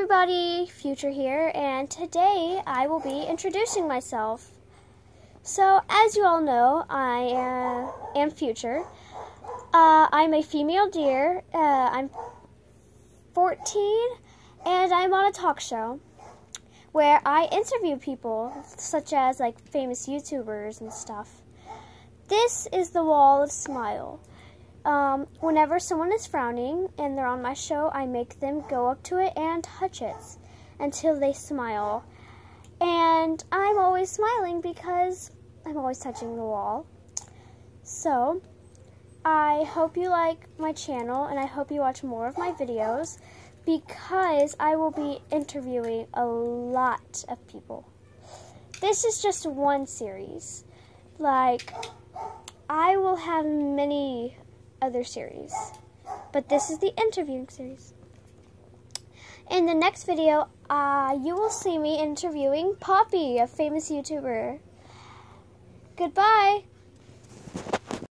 everybody, Future here, and today I will be introducing myself. So, as you all know, I uh, am Future. Uh, I'm a female deer. Uh, I'm 14, and I'm on a talk show where I interview people, such as like famous YouTubers and stuff. This is the Wall of Smile. Um, whenever someone is frowning and they're on my show, I make them go up to it and touch it until they smile. And I'm always smiling because I'm always touching the wall. So, I hope you like my channel and I hope you watch more of my videos because I will be interviewing a lot of people. This is just one series. Like, I will have many other series. But this is the interviewing series. In the next video, uh, you will see me interviewing Poppy, a famous YouTuber. Goodbye.